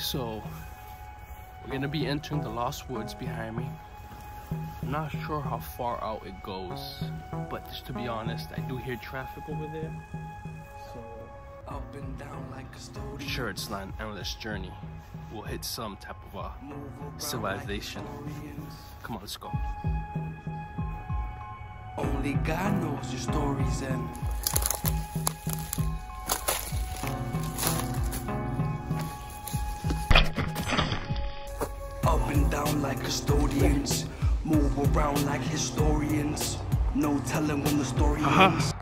So, we're gonna be entering the Lost Woods behind me. I'm not sure how far out it goes, but just to be honest, I do hear traffic over there. So, Up and down like sure it's not an endless journey. We'll hit some type of civilization. Come on, let's go. Only God knows your stories and and down like custodians, move around like historians. No telling when the story Haha. ends.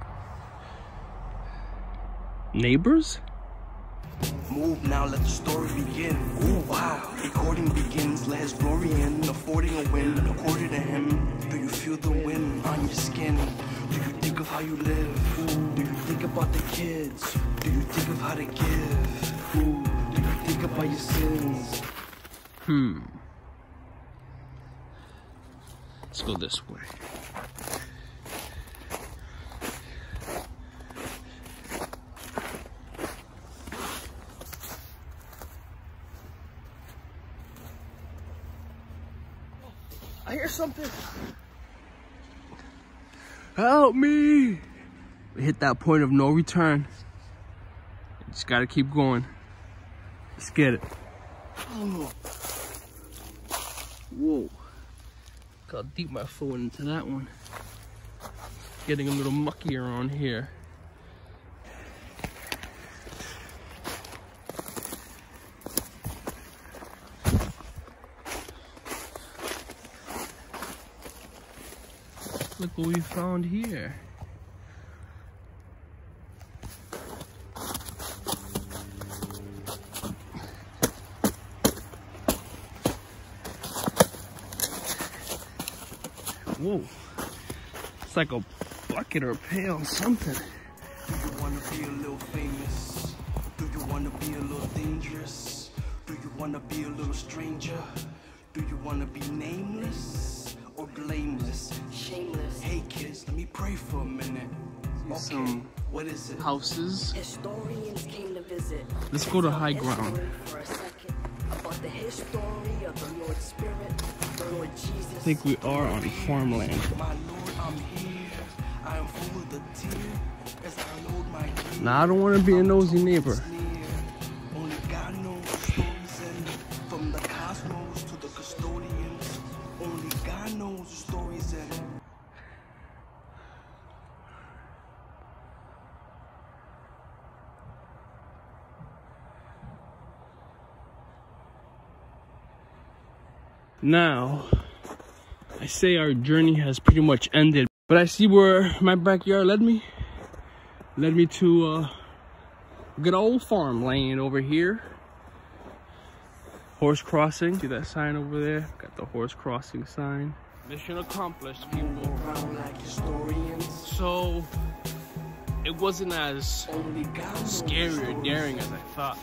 Neighbors? Move now, let the story begin. Ooh, wow. Recording begins, let his glory in. Affording a win, according to him. Do you feel the wind on your skin? Do you think of how you live? Do you think about the kids? Do you think of how to give? Ooh, do you think about your sins? Hmm. Let's go this way. I hear something. Help me! We hit that point of no return. Just gotta keep going. Let's get it. Oh. Whoa. Look how deep my phone into that one. Getting a little muckier on here. Look what we found here. Whoa. It's like a bucket or a pail, or something. Do you wanna be a little famous? Do you wanna be a little dangerous? Do you wanna be a little stranger? Do you wanna be nameless or blameless? Shameless. Hey kids, let me pray for a minute. Okay, some what is it? Houses. Historians came to visit. Let's go to high History ground. I think we are on farmland. My Lord, I'm here. I am full of the tear as I load my gear. Now I don't want to be a nosy neighbor. Now, I say our journey has pretty much ended, but I see where my backyard led me. Led me to uh, good old farmland over here. Horse crossing. See that sign over there? Got the horse crossing sign. Mission accomplished, people. Like historians. So, it wasn't as Only scary or daring as I thought.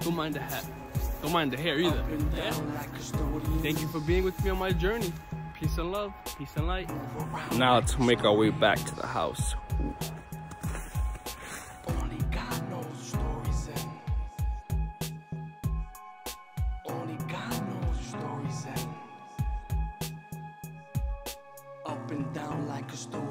Don't mind the hat. Don't mind the hair either. Yeah. like. Thank you for being with me on my journey. Peace and love. Peace and light. Now let's make our way back to the house. Only God knows the stories end. Only God knows the stories end. Up and down like custodians.